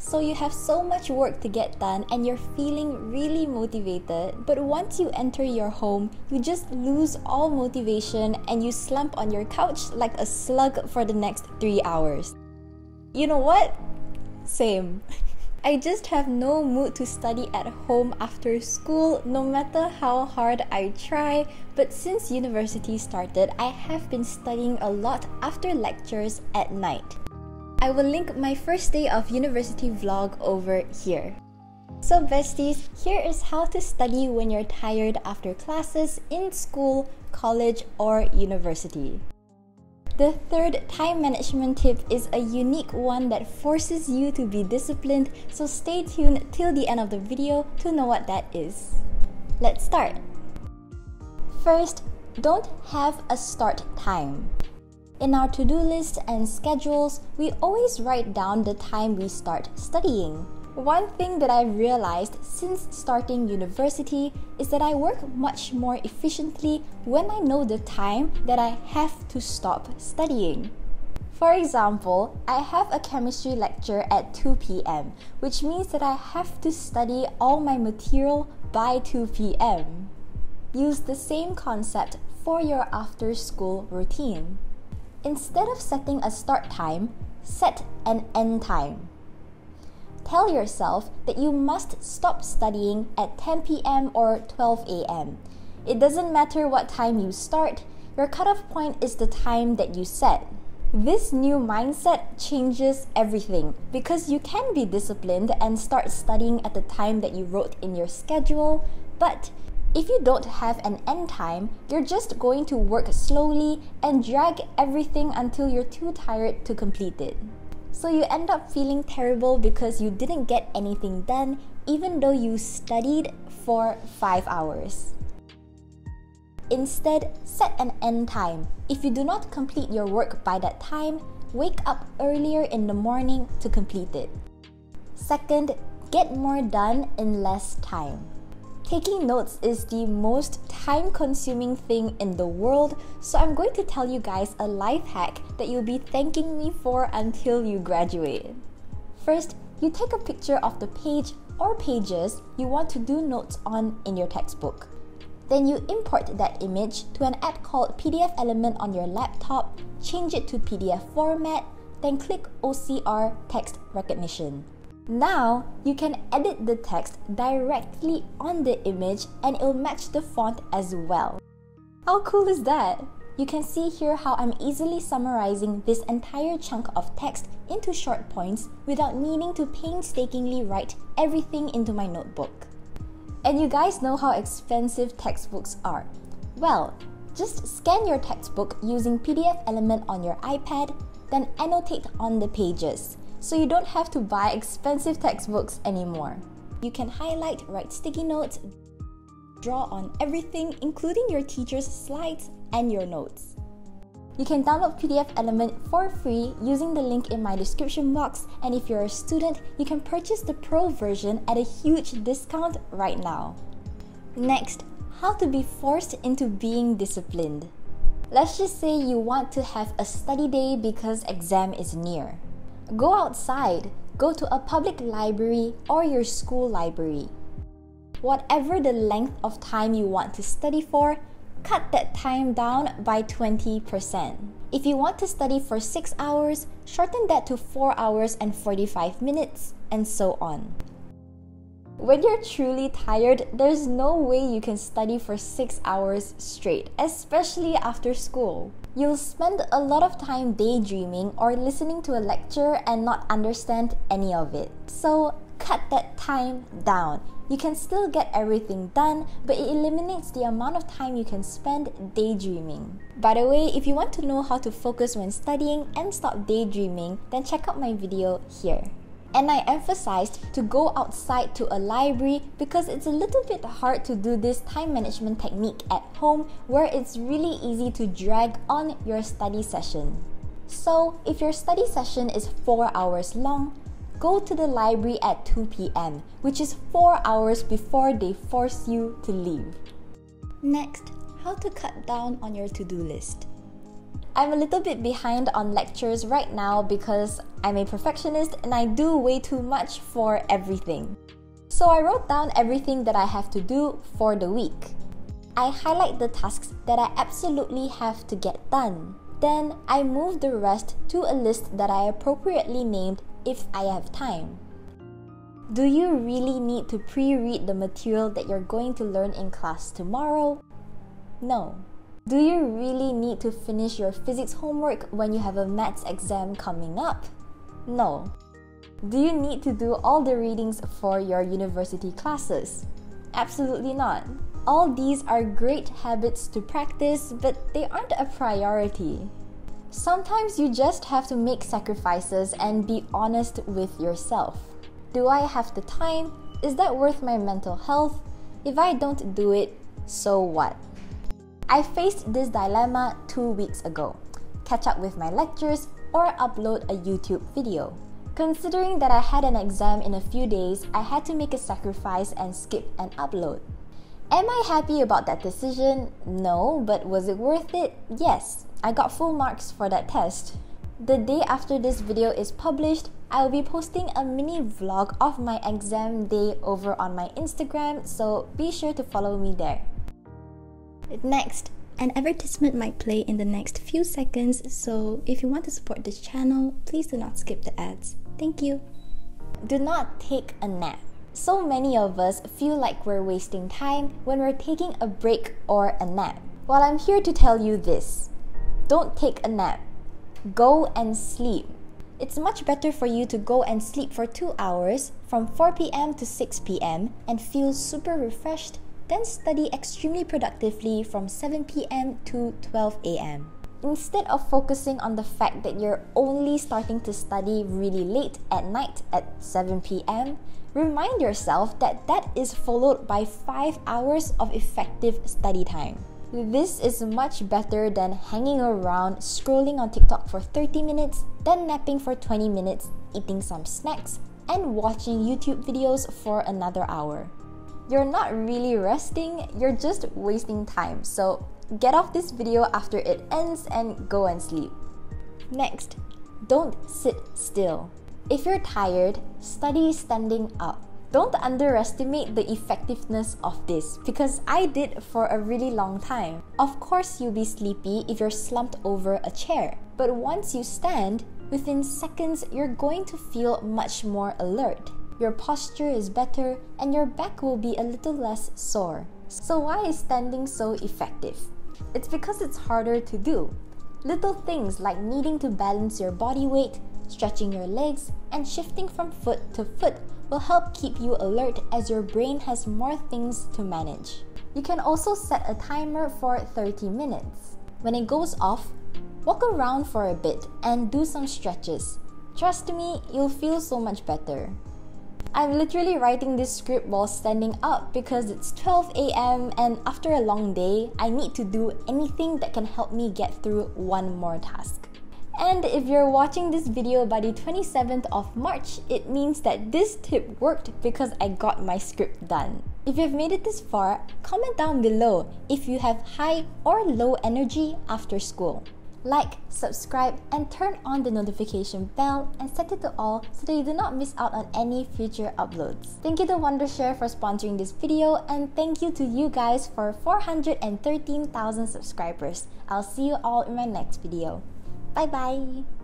So you have so much work to get done and you're feeling really motivated. But once you enter your home, you just lose all motivation and you slump on your couch like a slug for the next three hours. You know what? Same. I just have no mood to study at home after school, no matter how hard I try. But since university started, I have been studying a lot after lectures at night. I will link my first day of university vlog over here. So, besties, here is how to study when you're tired after classes in school, college, or university. The third time management tip is a unique one that forces you to be disciplined, so stay tuned till the end of the video to know what that is. Let's start. First, don't have a start time. In our to do list and schedules, we always write down the time we start studying. One thing that I've realized since starting university is that I work much more efficiently when I know the time that I have to stop studying. For example, I have a chemistry lecture at 2 p.m., which means that I have to study all my material by 2 p.m. Use the same concept for your after school routine. Instead of setting a start time, set an end time tell yourself that you must stop studying at 10 p.m. or 12 a.m. It doesn't matter what time you start, your cutoff point is the time that you set. This new mindset changes everything because you can be disciplined and start studying at the time that you wrote in your schedule, but if you don't have an end time, you're just going to work slowly and drag everything until you're too tired to complete it. So you end up feeling terrible because you didn't get anything done even though you studied for 5 hours. Instead, set an end time. If you do not complete your work by that time, wake up earlier in the morning to complete it. Second, get more done in less time. Taking notes is the most time consuming thing in the world, so I'm going to tell you guys a life hack that you'll be thanking me for until you graduate. First, you take a picture of the page or pages you want to do notes on in your textbook. Then you import that image to an app called PDFelement on your laptop, change it to PDF format, then click OCR text recognition. Now, you can edit the text directly on the image and it'll match the font as well. How cool is that? You can see here how I'm easily summarizing this entire chunk of text into short points without needing to painstakingly write everything into my notebook. And you guys know how expensive textbooks are. Well, just scan your textbook using PDFelement on your iPad, then annotate on the pages so you don't have to buy expensive textbooks anymore. You can highlight, write sticky notes, draw on everything, including your teacher's slides and your notes. You can download PDFelement for free using the link in my description box, and if you're a student, you can purchase the Pro version at a huge discount right now. Next, how to be forced into being disciplined. Let's just say you want to have a study day because exam is near. Go outside, go to a public library or your school library. Whatever the length of time you want to study for, cut that time down by 20%. If you want to study for 6 hours, shorten that to 4 hours and 45 minutes, and so on. When you're truly tired, there's no way you can study for 6 hours straight, especially after school. You'll spend a lot of time daydreaming or listening to a lecture and not understand any of it. So, cut that time down. You can still get everything done, but it eliminates the amount of time you can spend daydreaming. By the way, if you want to know how to focus when studying and stop daydreaming, then check out my video here. And I emphasized to go outside to a library because it's a little bit hard to do this time management technique at home where it's really easy to drag on your study session. So, if your study session is 4 hours long, go to the library at 2 p.m., which is 4 hours before they force you to leave. Next, how to cut down on your to do list. I'm a little bit behind on lectures right now because I'm a perfectionist and I do way too much for everything. So I wrote down everything that I have to do for the week. I highlight the tasks that I absolutely have to get done. Then I move the rest to a list that I appropriately named if I have time. Do you really need to pre read the material that you're going to learn in class tomorrow? No. Do you really need to finish your physics homework when you have a maths exam coming up? No. Do you need to do all the readings for your university classes? Absolutely not. All these are great habits to practice, but they aren't a priority. Sometimes you just have to make sacrifices and be honest with yourself. Do I have the time? Is that worth my mental health? If I don't do it, so what? I faced this dilemma two weeks ago catch up with my lectures or upload a YouTube video. Considering that I had an exam in a few days, I had to make a sacrifice and skip an upload. Am I happy about that decision? No, but was it worth it? Yes, I got full marks for that test. The day after this video is published, I will be posting a mini vlog of my exam day over on my Instagram, so be sure to follow me there. Next, an advertisement might play in the next few seconds, so if you want to support this channel, please do not skip the ads. Thank you. Do not take a nap. So many of us feel like we're wasting time when we're taking a break or a nap. Well, I'm here to tell you this don't take a nap, go and sleep. It's much better for you to go and sleep for 2 hours from 4 pm to 6 pm and feel super refreshed, then study extremely productively from 7 pm to 12 am. Instead of focusing on the fact that you're only starting to study really late at night at 7 pm, Remind yourself that that is followed by 5 hours of effective study time. This is much better than hanging around scrolling on TikTok for 30 minutes, then napping for 20 minutes, eating some snacks, and watching YouTube videos for another hour. You're not really resting, you're just wasting time. So get off this video after it ends and go and sleep. Next, don't sit still. If you're tired, study standing up. Don't underestimate the effectiveness of this because I did for a really long time. Of course, you'll be sleepy if you're slumped over a chair, but once you stand, within seconds, you're going to feel much more alert. Your posture is better and your back will be a little less sore. So, why is standing so effective? It's because it's harder to do. Little things like needing to balance your body weight, Stretching your legs and shifting from foot to foot will help keep you alert as your brain has more things to manage. You can also set a timer for 30 minutes. When it goes off, walk around for a bit and do some stretches. Trust me, you'll feel so much better. I'm literally writing this script while standing up because it's 12 am and after a long day, I need to do anything that can help me get through one more task. And if you're watching this video by the 27th of March, it means that this tip worked because I got my script done. If you've made it this far, comment down below if you have high or low energy after school. Like, subscribe, and turn on the notification bell and set it to all so that you do not miss out on any future uploads. Thank you to Wondershare for sponsoring this video and thank you to you guys for 413,000 subscribers. I'll see you all in my next video. Bye bye.